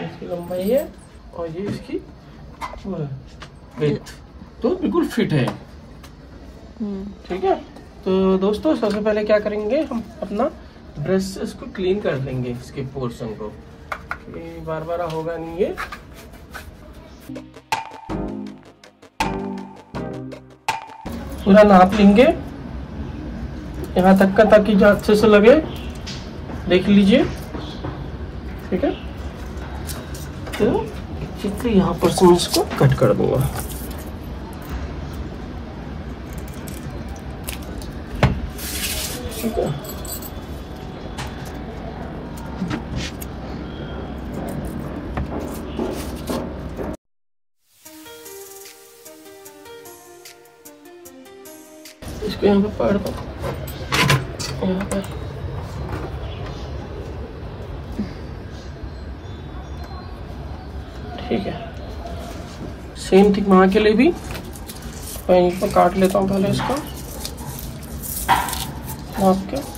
लंबाई है और ये इसकी तो बिल्कुल फिट है। हम्म, ठीक है? तो दोस्तों सबसे पहले क्या करेंगे हम अपना ब्रश इसको क्लीन कर लेंगे इसके पोर्शन को। ये बार बार होगा नहीं ये। पूरा नाप लेंगे। यहाँ तक का ताकि जो अच्छे से लगे देख लीजिए। ठीक है? तो चित्र यहाँ पर से मैं इसको कट कर दूँगा। ठीक है? इसको यहाँ पे पढ़ दो। यहाँ पर ठीक है। सेम थिंग वहाँ के लिए भी। मैं यहीं पर काट लेता हूँ पहले इसको। नाप के।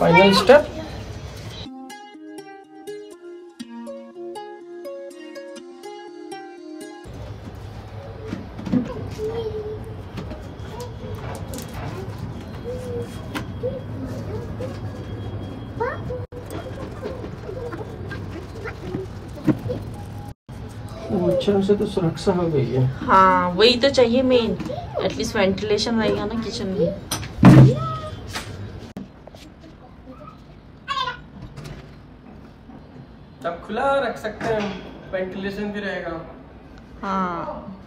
फाइनल स्टेप मच्छरों से तो सुरक्षा हो गई है। हाँ वही तो चाहिए मेन एटलीस्ट वेंटिलेशन रहेगा ना किचन में. अब खुला रख सकते हैं वेंटिलेशन भी रहेगा। हाँ।